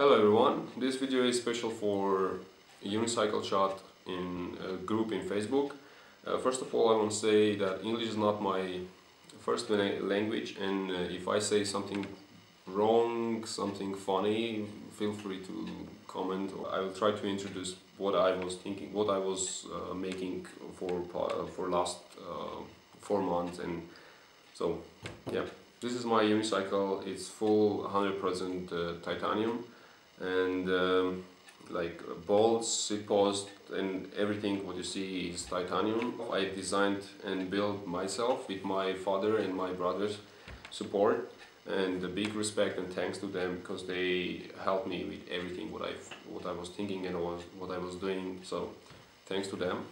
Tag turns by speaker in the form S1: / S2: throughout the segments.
S1: Hello everyone, this video is special for Unicycle Chat in a group in Facebook. Uh, first of all I want to say that English is not my first language and uh, if I say something wrong, something funny, feel free to comment. I will try to introduce what I was thinking, what I was uh, making for, for last uh, four months and so yeah. This is my unicycle, it's full 100% uh, titanium and um, like bolts, seat post and everything what you see is titanium. I designed and built myself with my father and my brother's support and a big respect and thanks to them because they helped me with everything what I what I was thinking and what I was doing so thanks to them.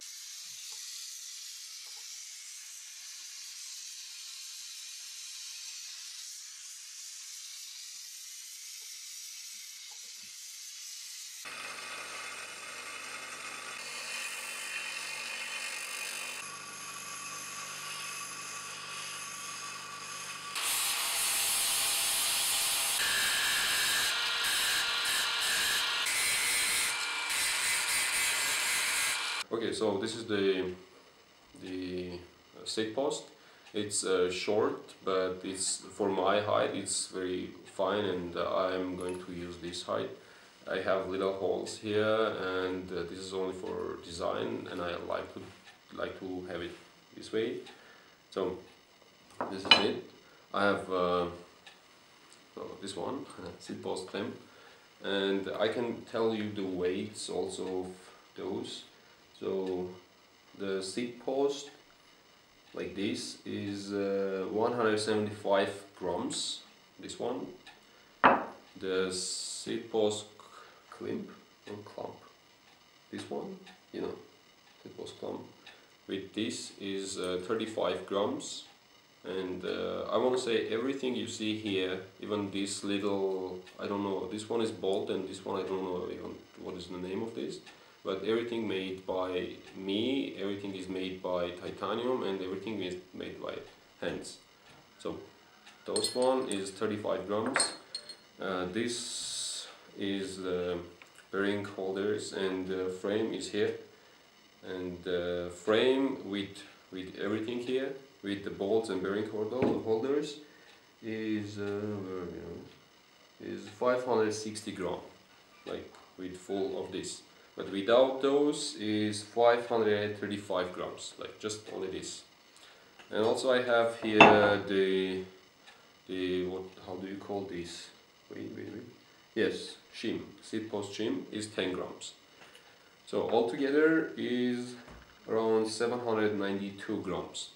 S1: Okay, so this is the the uh, seat post. It's uh, short, but it's for my height. It's very fine, and uh, I'm going to use this height. I have little holes here, and uh, this is only for design, and I like to like to have it this way. So this is it. I have uh, this one seat post clamp, and I can tell you the weights also of those. So the seat post like this is uh, 175 grams this one. The seat post clamp and clamp this one you know seat post clamp with this is uh, 35 grams. And uh, I want to say everything you see here even this little I don't know this one is bolt and this one I don't know even what is the name of this but everything made by me, everything is made by titanium and everything is made by hands. So those one is 35 grams. Uh, this is the bearing holders and the frame is here and the frame with with everything here with the bolts and bearing holders is uh, is 560 gram like with full of this but without those is 535 grams like just only this. And also I have here the the what how do you call this? Wait wait wait. Yes shim. Seat post shim is 10 grams. So altogether is around 792 grams.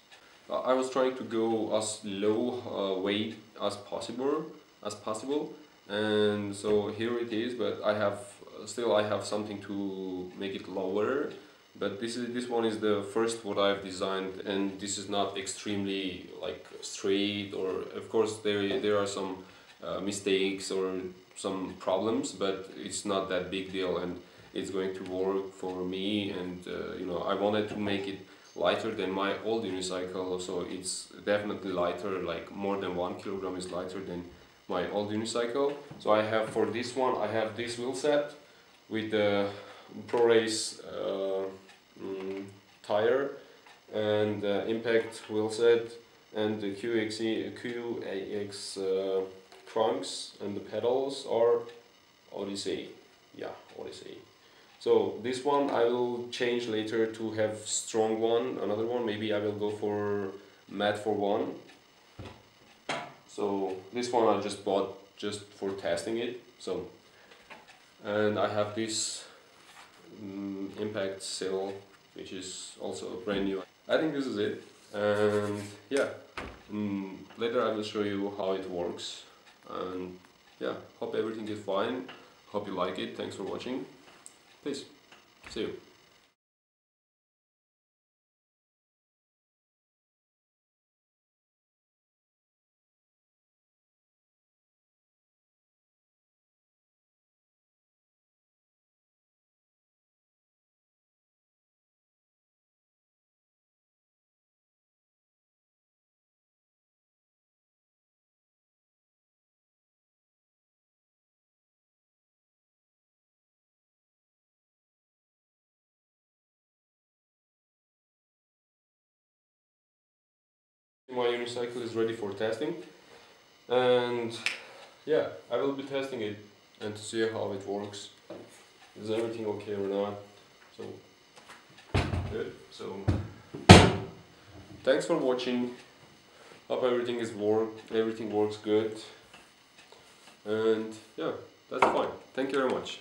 S1: Uh, I was trying to go as low uh, weight as possible as possible. And so here it is but I have still I have something to make it lower but this is this one is the first what I've designed and this is not extremely like straight or of course there there are some uh, mistakes or some problems but it's not that big deal and it's going to work for me and uh, you know I wanted to make it lighter than my old unicycle so it's definitely lighter like more than one kilogram is lighter than my old unicycle. So I have for this one I have this wheel set with the ProRace uh, mm, tire and uh, impact wheel set and the QX, Qu-ax uh, trunks and the pedals are Odyssey. Yeah, Odyssey. So this one I will change later to have strong one, another one, maybe I will go for matte for one. So this one I just bought just for testing it. So and I have this um, impact sail which is also brand new. I think this is it. And yeah. Um, later I will show you how it works. And yeah. Hope everything is fine. Hope you like it. Thanks for watching. Peace. See you My unicycle is ready for testing and yeah, I will be testing it and to see how it works. Is everything okay or not? So good. So thanks for watching. Hope everything is work everything works good. And yeah, that's fine. Thank you very much.